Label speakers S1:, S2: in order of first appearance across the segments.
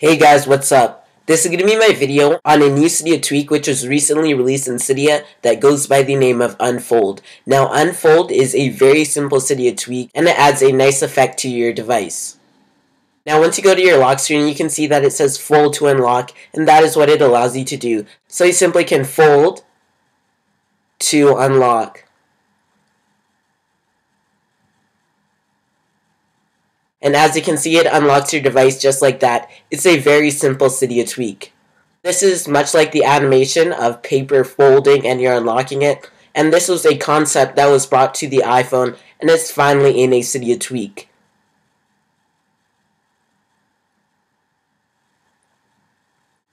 S1: Hey guys, what's up? This is going to be my video on a new Cydia tweak which was recently released in Cydia that goes by the name of Unfold. Now Unfold is a very simple Cydia tweak and it adds a nice effect to your device. Now once you go to your lock screen you can see that it says fold to unlock and that is what it allows you to do. So you simply can fold to unlock. And as you can see, it unlocks your device just like that. It's a very simple Cydia tweak. This is much like the animation of paper folding and you're unlocking it. And this was a concept that was brought to the iPhone and it's finally in a Cydia tweak.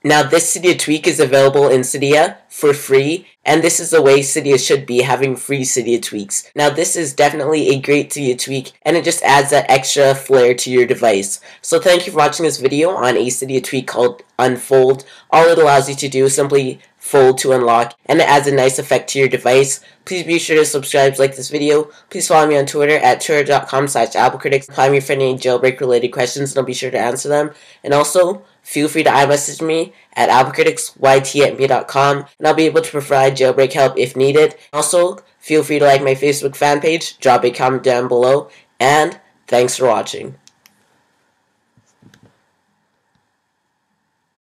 S1: Now this Cydia tweak is available in Cydia for free, and this is the way Cydia should be, having free Cydia tweaks. Now this is definitely a great Cydia tweak, and it just adds that extra flair to your device. So thank you for watching this video on a Cydia tweak called Unfold. All it allows you to do is simply fold to unlock, and it adds a nice effect to your device. Please be sure to subscribe, like this video. Please follow me on Twitter at twitter.com slash applecritics. Find me for any jailbreak related questions, and I'll be sure to answer them. And also, feel free to iMessage me at applecriticsyt at me.com, and I'll be able to provide jailbreak help if needed. Also, feel free to like my Facebook fan page, drop a comment down below, and thanks for watching.